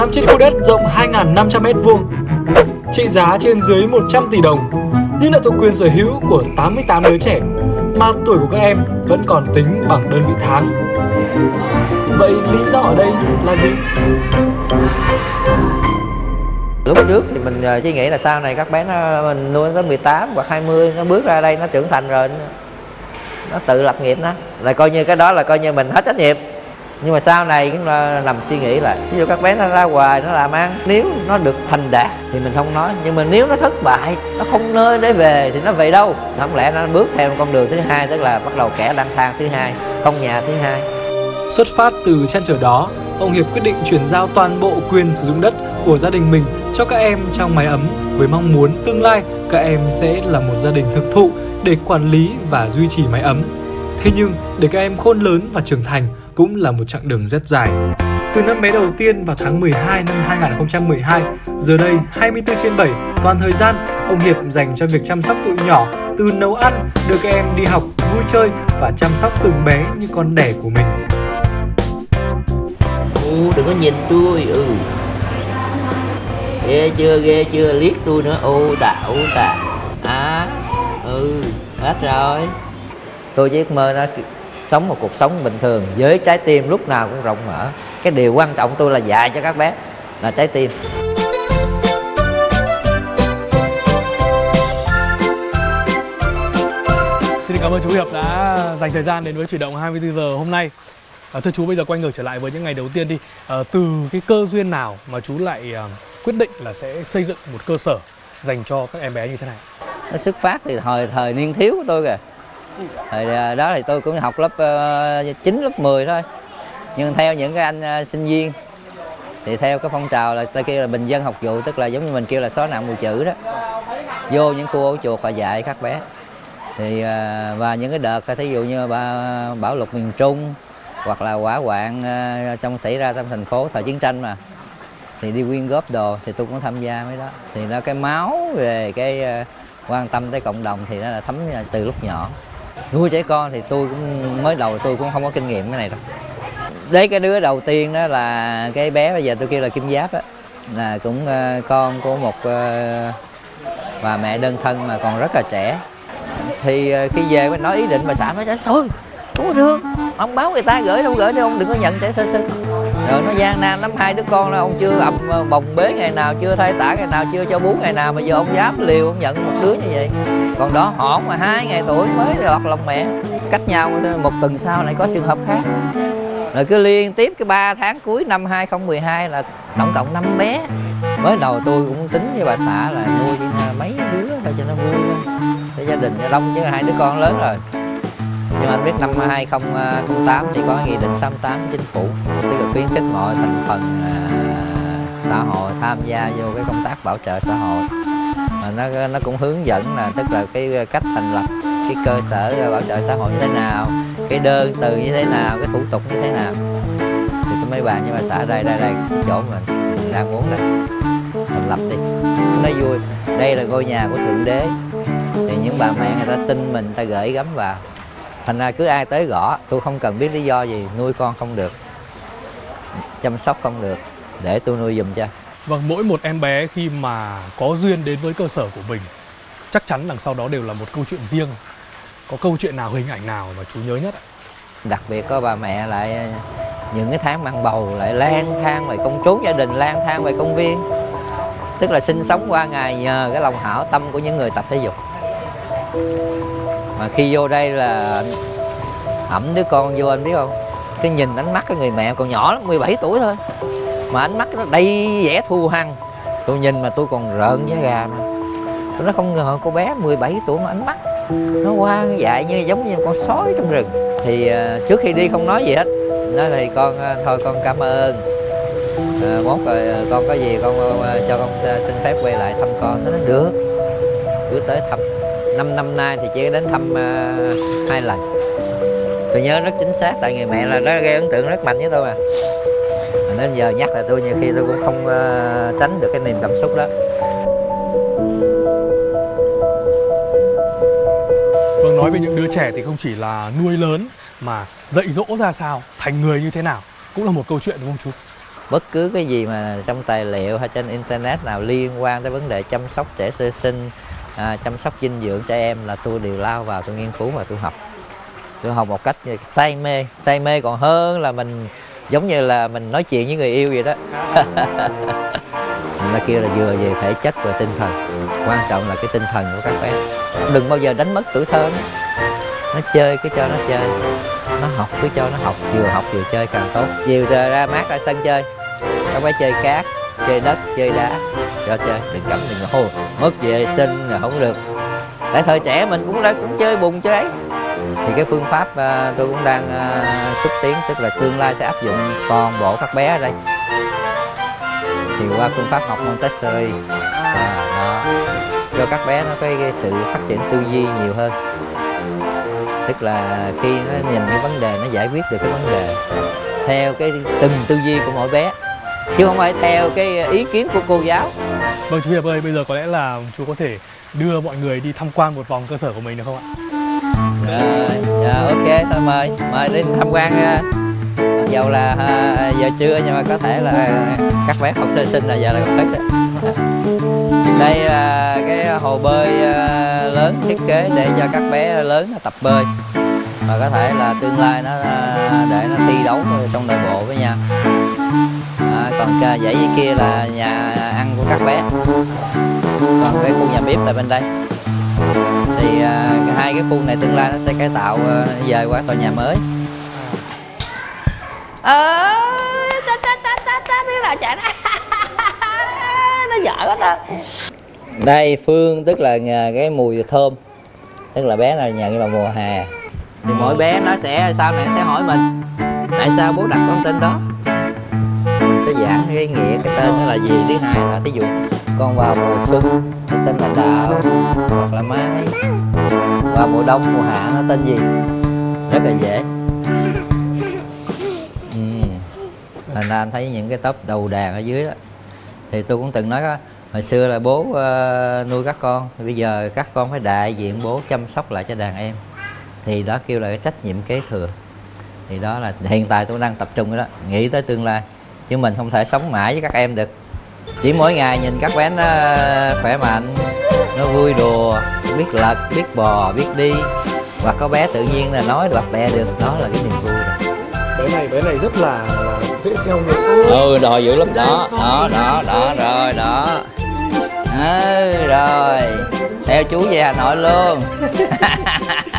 nằm trên khu đất rộng 2.500m2, trị giá trên dưới 100 tỷ đồng, nhưng lại thuộc quyền sở hữu của 88 đứa trẻ, mà tuổi của các em vẫn còn tính bằng đơn vị tháng. Vậy lý do ở đây là gì? lúc trước thì mình ờ, chỉ nghĩ là sau này các bé nó mình nuôi tới 18 hoặc 20 nó bước ra đây nó trưởng thành rồi nó tự lập nghiệp nó là coi như cái đó là coi như mình hết trách nhiệm nhưng mà sau này cũng là nằm suy nghĩ là ví dụ các bé nó ra hoài nó làm ăn nếu nó được thành đạt thì mình không nói. Nhưng mà nếu nó thất bại nó không nơi để về thì nó về đâu? Không lẽ nó bước theo con đường thứ hai tức là bắt đầu kẻ lang thang thứ hai không nhà thứ hai? Xuất phát từ chăn trở đó, ông Hiệp quyết định chuyển giao toàn bộ quyền sử dụng đất của gia đình mình cho các em trong mái ấm với mong muốn tương lai các em sẽ là một gia đình thực thụ để quản lý và duy trì mái ấm. Thế nhưng để các em khôn lớn và trưởng thành cũng là một chặng đường rất dài. Từ năm bé đầu tiên vào tháng 12 năm 2012, giờ đây 24 trên 7, toàn thời gian ông Hiệp dành cho việc chăm sóc tụi nhỏ, từ nấu ăn, đưa các em đi học, vui chơi và chăm sóc từng bé như con đẻ của mình. Ô, đừng có nhìn tôi ừ ghê chưa ghê chưa liếc tôi nữa ô tạ ô tạ à ừ hết rồi tôi chỉ ước mơ nó sống một cuộc sống bình thường với trái tim lúc nào cũng rộng mở cái điều quan trọng tôi là dạy cho các bé là trái tim Xin cảm ơn chú Hiệp đã dành thời gian đến với chuyển động 24 giờ hôm nay. À, thưa chú bây giờ quay ngược trở lại với những ngày đầu tiên đi. À, từ cái cơ duyên nào mà chú lại à, quyết định là sẽ xây dựng một cơ sở dành cho các em bé như thế này? nó xuất phát từ thời thời niên thiếu của tôi kìa rồi ờ, đó thì tôi cũng học lớp ờ, uh, 9, lớp 10 thôi. Nhưng theo những cái anh ờ, sinh viên thì theo cái phong trào là ta kêu là bình dân học vụ tức là giống như mình kêu là xóa nạn mù chữ đó. Vô những khu ổ chuột và dạy các bé. Thì và những cái đợt thí dụ như ba- bão lụt miền trung hoặc là hỏa hoạn trong xảy ra trong thành phố thời chiến tranh mà thì đi quyên góp đồ thì tôi cũng tham gia mấy đó. Thì nó cái máu về cái quan tâm tới cộng đồng thì nó là thấm từ lúc nhỏ nuôi trẻ con thì tôi cũng mới đầu tôi cũng không có kinh nghiệm cái này đâu. Đấy cái đứa đầu tiên đó là cái bé bây giờ tôi kêu là kim giáp á. Là cũng uh, con của một ờ, bà mẹ đơn thân mà còn rất là trẻ. Thì uh, khi về mới nói ý định bà xã nói thôi không có được ông báo người ta gửi đâu gửi đâu ông đừng có nhận trẻ sơ sinh rồi nó gian nan lắm, hai đứa con đó, ông chưa ập ờ, bồng bế ngày nào, chưa thay tả ngày nào, chưa cho bú ngày nào mà giờ ông dám liều ông nhận một đứa như vậy. Còn đó hỏn mà hai ngày tuổi mới lọt lòng mẹ. Cách nhau một tuần sau lại có trường hợp khác. Rồi cứ liên tiếp cái 3 tháng cuối năm 2012 là tổng cộng 5 bé. Mới đầu tôi cũng tính với bà xã là nuôi chỉ mấy đứa thôi cho nó vui thôi. Gia đình đông chứ hai đứa con lớn rồi nhưng mà anh biết năm 2008 thì có nghị định 68 của chính phủ. Tức là khuyến khích mọi thành phần à, xã hội tham gia vô cái công tác bảo trợ xã hội. Mà nó nó cũng hướng dẫn là tức là cái cách thành lập cái cơ sở bảo trợ xã hội như thế nào cái đơn từ như thế nào cái thủ tục như thế nào. Thì tôi mới bàn với bà xã đây đây đây chỗ mình, mình đang muốn đây thành lập đi. Nói vui. Đây là ngôi nhà của thượng đế. Thì những bà mẹ người ta tin mình ta gửi gắm vào thành ra cứ ai tới gõ tôi không cần biết lý do gì nuôi con không được chăm sóc không được để tôi nuôi giùm cho Vâng, mỗi một em bé khi mà có duyên đến với cơ sở của mình chắc chắn đằng sau đó đều là một câu chuyện riêng. Có câu chuyện nào, hình ảnh nào mà chú nhớ nhất ạ? đặc biệt có bà mẹ lại ờ, những cái tháng mang bầu lại lang thang về công trốn gia đình lang thang về công viên tức là sinh sống qua ngày nhờ cái lòng hảo tâm của những người tập thể dục mà khi vô đây là ẩm đứa con vô anh biết không? Cái nhìn ánh mắt cái người mẹ còn nhỏ lắm 17 tuổi thôi. Mà ánh mắt nó đầy vẻ thu hăng tôi nhìn mà tôi còn rợn với gà mà tôi nó không ngờ cô bé 17 tuổi mà ánh mắt nó qua dại như giống như con sói trong rừng. Thì uh, trước khi đi không nói gì hết. Nói thì con uh, thôi con cảm ơn. Uh, mốt rồi con có gì con cho con xin phép quay lại thăm con. Nó nói được cứ tới thăm năm năm nay thì chỉ đến thăm ờ, hai lần. Tôi nhớ rất chính xác tại người mẹ là nó gây ấn tượng rất mạnh với tôi mà. Mà nên giờ nhắc là tôi nhiều khi tôi cũng không ờ, tránh được cái niềm cảm xúc đó. Vâng, nói về những đứa trẻ thì không chỉ là nuôi lớn mà dạy dỗ ra sao, thành người như thế nào cũng là một câu chuyện đúng không chú? bất cứ cái gì mà trong tài liệu hay trên internet nào liên quan tới vấn đề chăm sóc trẻ sơ sinh à, chăm sóc dinh dưỡng cho em là tôi đều lao vào tôi nghiên cứu và tôi học. Tôi học một cách say mê say mê còn hơn là mình giống như là mình nói chuyện với người yêu vậy đó. Người kêu là vừa về thể chất và tinh thần. Quan trọng là cái tinh thần của các bé. Đừng bao giờ đánh mất tuổi thơ nó. Nó chơi cứ cho nó chơi. Nó học cứ cho nó học vừa học vừa chơi càng tốt. Chiều ra mát ra sân chơi. Các bé chơi cát chơi đất chơi đá. Cho chơi đừng cấm đừng hô. Mất vệ sinh là không được. Tại thời trẻ mình cũng đã cũng chơi bùn chơi ấy. Thì cái phương pháp à, tôi cũng đang à, xúc tiến tức là tương lai sẽ áp dụng toàn bộ các bé ở đây. Thì qua phương pháp học Montessori. À, đó. Cho các bé nó có cái sự phát triển tư duy nhiều hơn. Tức là khi nó nhìn cái vấn đề nó giải quyết được cái vấn đề theo cái từng tư duy của mỗi bé chứ không phải theo cái ý kiến của cô giáo Vâng chú Hiệp ơi, bây giờ có lẽ là chú có thể đưa mọi người đi tham quan một vòng cơ sở của mình được không ạ? rồi dạ ok thôi mời mời đến tham quan à. mặc dầu là à, giờ trưa nhưng mà có thể là các bé học sơ sinh là giờ là hết đó. đây là cái hồ bơi à, lớn thiết kế để cho các bé lớn tập bơi và có thể là tương lai nó à, để nó thi đấu trong nội bộ với nhau à, còn cái dãy dưới kia là nhà ăn của các bé. Còn cái khu nhà bếp là bên đây. Thì à, hai cái khu này tương lai nó sẽ cải tạo à, dời qua tòa nhà mới. Ờ ta ta ta ta ta đứa nào chạy nó nó dở quá ta. Đây phương tức là nhà cái mùi thơm. Tức là bé là nhà cái vào mùa hè. Thì mỗi bé nó sẽ sau này nó sẽ hỏi mình tại sao bố đặt con tên đó mình sẽ giảng cái nghĩa cái tên đó là gì? Thứ hai là ví dụ con vào mùa xuân nó tên là đào hoặc là mai. Vào mùa đông mùa hạ nó tên gì? Rất là dễ. Ừ. Thành ra anh thấy những cái tóc đầu đàn ở dưới đó. Thì tôi cũng từng nói đó, hồi xưa là bố uh, nuôi các con. Thì bây giờ các con phải đại diện bố chăm sóc lại cho đàn em. Thì đó kêu là cái trách nhiệm kế thừa. Thì đó là hiện tại tôi đang tập trung cái đó. Nghĩ tới tương lai chứ mình không thể sống mãi với các em được. Chỉ mỗi ngày nhìn các bé nó khỏe mạnh nó vui đùa biết lật biết bò biết đi. Hoặc có bé tự nhiên là nói được bè được đó là cái niềm vui rồi. Bé này, bé này rất là, là dễ theo người ừ đòi dữ lắm. Đó đó đó đó rồi đó. Ừ rồi. Theo chú về hà nội luôn